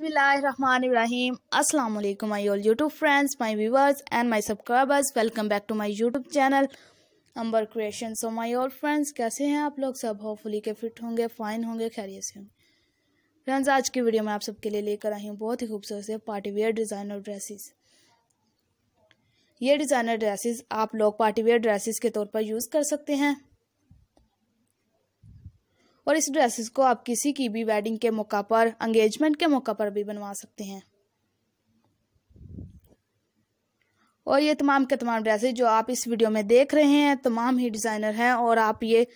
बसमिलीम असल my all YouTube friends my viewers and my subscribers welcome back to my YouTube channel Amber creation so my all friends कैसे हैं आप लोग? सब hopefully के fit होंगे फाइन होंगे, खैरियत से होंगे। फ्रेंड्स आज की वीडियो में आप सबके लिए लेकर आई हूँ बहुत ही खूबसूरत से पार्टीवेयर डिज़ाइनर ड्रेसिस ये डिज़ाइनर ड्रेसिस आप लोग पार्टीवेयर ड्रेसिस के तौर पर यूज़ कर सकते हैं। और इस ड्रेसेस को आप किसी की भी वेडिंग के मौका पर एंगेजमेंट के मौका पर भी बनवा सकते हैं। और ये तमाम के तमाम ड्रेसेस जो आप इस वीडियो में देख रहे हैं, तमाम ही डिज़ाइनर हैं और आप ये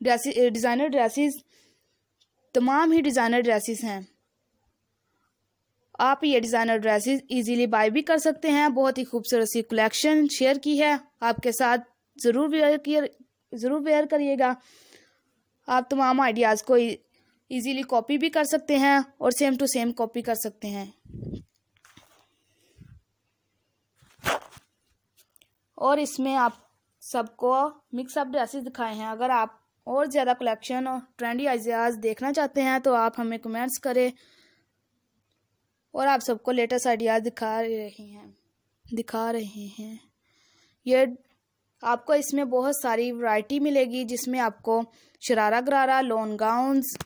ड्रेसेस डिज़ाइनर ड्रेसेस तमाम ही डिज़ाइनर ड्रेसेस हैं। आप ये डिज़ाइनर ड्रेसेस इजीली बाय भी कर सकते हैं। बहुत ही खूबसूरत सी कलेक्शन शेयर की है। आपके साथ ज़रूर वेयर ज़रूर वेयर करिएगा। आप तमाम आइडियाज़ को इजीली कॉपी भी कर सकते हैं और सेम टू सेम कॉपी कर सकते हैं। और इसमें आप सबको मिक्सअप ड्रेसेस दिखाए हैं। अगर आप और ज़्यादा कलेक्शन और ट्रेंडी आइडियाज़ देखना चाहते हैं तो आप हमें कमेंट्स करें और आप सबको लेटेस्ट आइडियाज़ दिखा रहे हैं, दिखा रहे हैं। ये आपको इसमें बहुत सारी वैरायटी मिलेगी, जिसमें आपको sharara gharara lawn gowns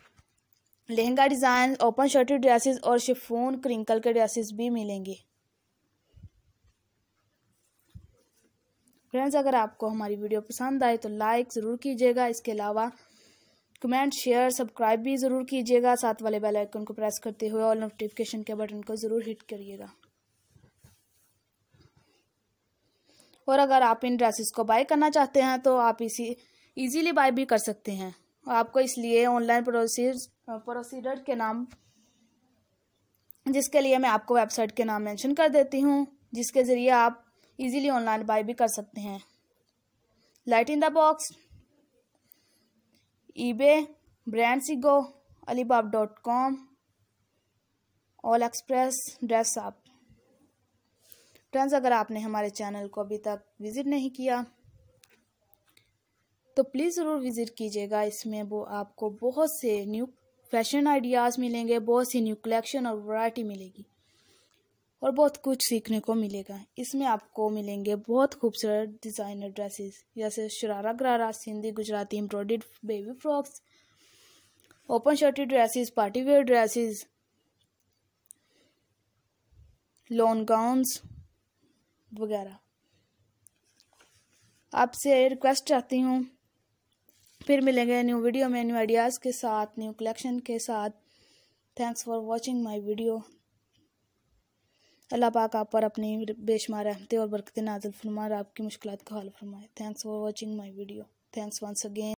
lehenga design open shirted dresses और शिफोन क्रिंकल के ड्रेसेस भी मिलेंगे। फ्रेंड्स अगर आपको हमारी वीडियो पसंद आए तो लाइक ज़रूर कीजिएगा। इसके अलावा कमेंट शेयर सब्सक्राइब भी ज़रूर कीजिएगा। साथ वाले बेल आइकन को प्रेस करते हुए और नोटिफिकेशन के बटन को ज़रूर हिट करिएगा। और अगर आप इन ड्रेसेस को बाय करना चाहते हैं तो आप इसी इजीली बाय भी कर सकते हैं। आपको इसलिए ऑनलाइन प्रोसीजर प्रोसीडर के नाम, जिसके लिए मैं आपको वेबसाइट के नाम मेंशन कर देती हूँ, जिसके ज़रिए आप इजीली ऑनलाइन बाय भी कर सकते हैं। Light in the box eBay brand सिगो Alibaba dot com AliExpress dress आप फ्रेंड्स अगर आपने हमारे चैनल को अभी तक विज़िट नहीं किया तो प्लीज़ ज़रूर विज़िट कीजिएगा। इसमें वो आपको बहुत से न्यू फ़ैशन आइडियाज़ मिलेंगे, बहुत सी न्यू कलेक्शन और वैरायटी मिलेगी और बहुत कुछ सीखने को मिलेगा। इसमें आपको मिलेंगे बहुत खूबसूरत डिज़ाइनर ड्रेसेस जैसे sharara gharara, Sindhi, Gujarati embroidered baby frocks open shirty dresses party wear dresses long gowns वगैरह। आपसे रिक्वेस्ट चाहती हूँ, फिर मिलेंगे न्यू वीडियो में न्यू आइडियाज़ के साथ न्यू कलेक्शन के साथ। Thanks for watching my video अल्लाह पाक आप पर अपनी बेशुमार रहमतें और बरकतें नाजल फरमाए आपकी मुश्किल का हल फरमाए। Thanks for watching my video thanks once again